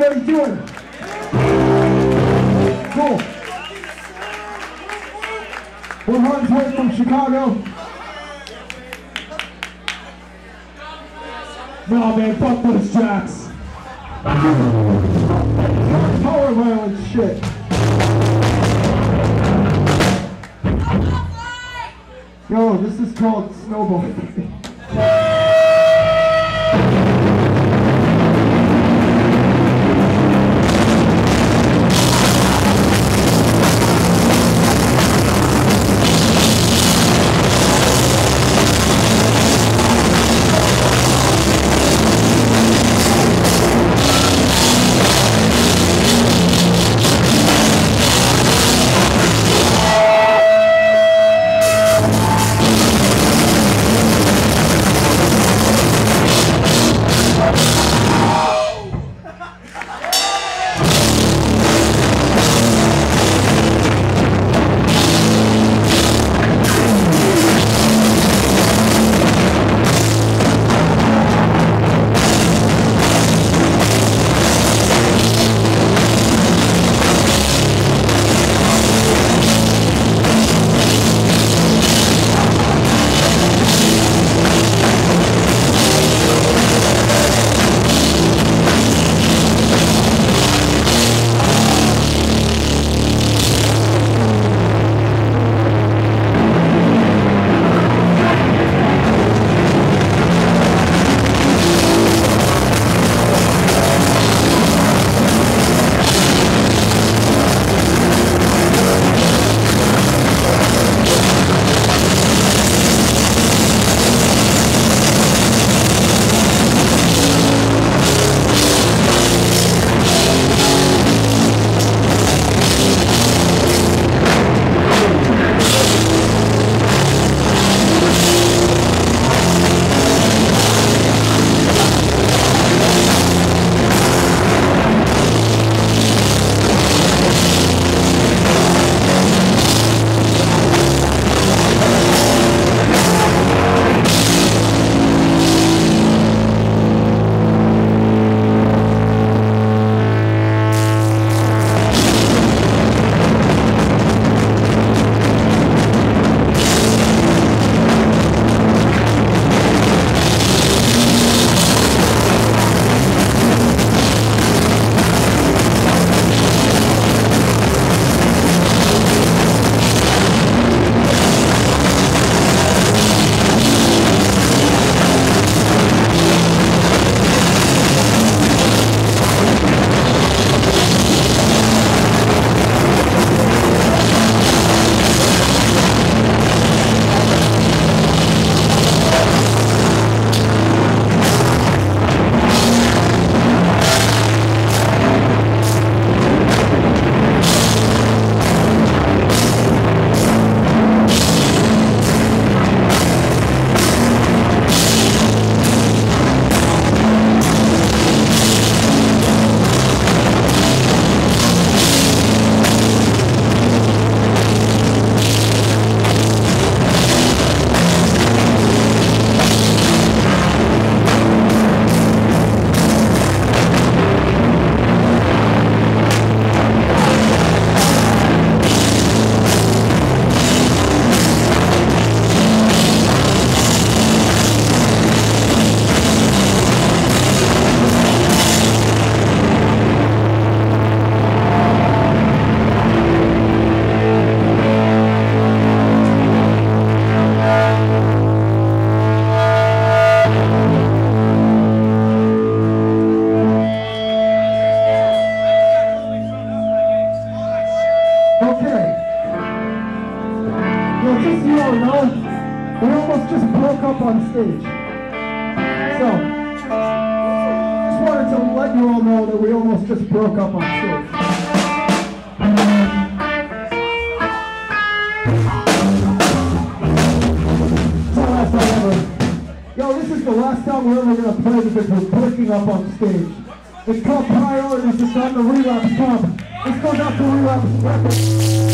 so how's everybody doing? Cool. We're Hans from Chicago. No man, fuck those jacks. Power violence shit. Yo, this is called Snowball. Up on stage. So, just wanted to let you all know that we almost just broke up on stage. The last time ever. Yo, this is the last time we're ever gonna play because we're breaking up on stage. It's called Priorities, it's on the Relapse Pump. This goes out to Relapse Records.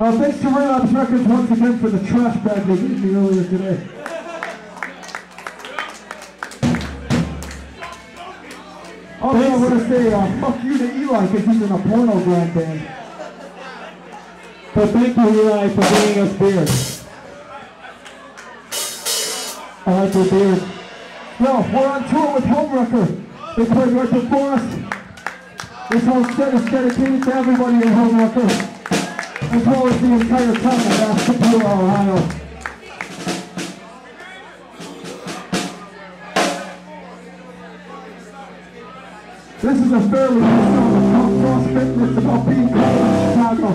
Uh, thanks to Relapse Records once again for the trash bag they gave me earlier today. Also, I want to say uh, fuck you to Eli because he's in a porno band. So thank you, Eli, for bringing us beer. I like your beard. Yo, we're on tour with Homewrecker. They played right before us. This whole set is dedicated to everybody in Homewrecker, as well as the entire town of Ashtabula, Ohio. This is a fairly new song. And it's about being cool in Chicago.